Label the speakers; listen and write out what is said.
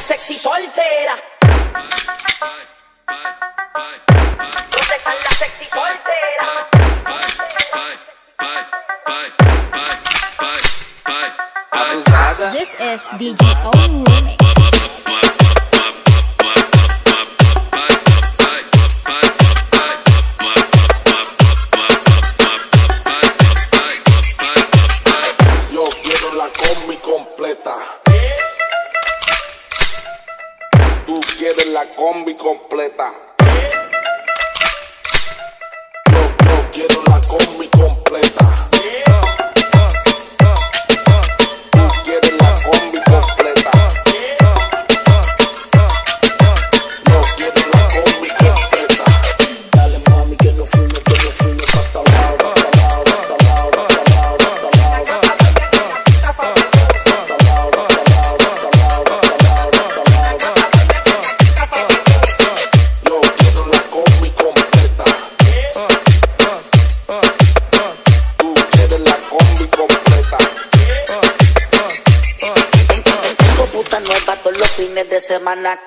Speaker 1: sexy soltera. ¿Dónde están las sexy?
Speaker 2: This is DJ Owen Remix.
Speaker 3: tú quieres la combi completa.
Speaker 1: fines de semana.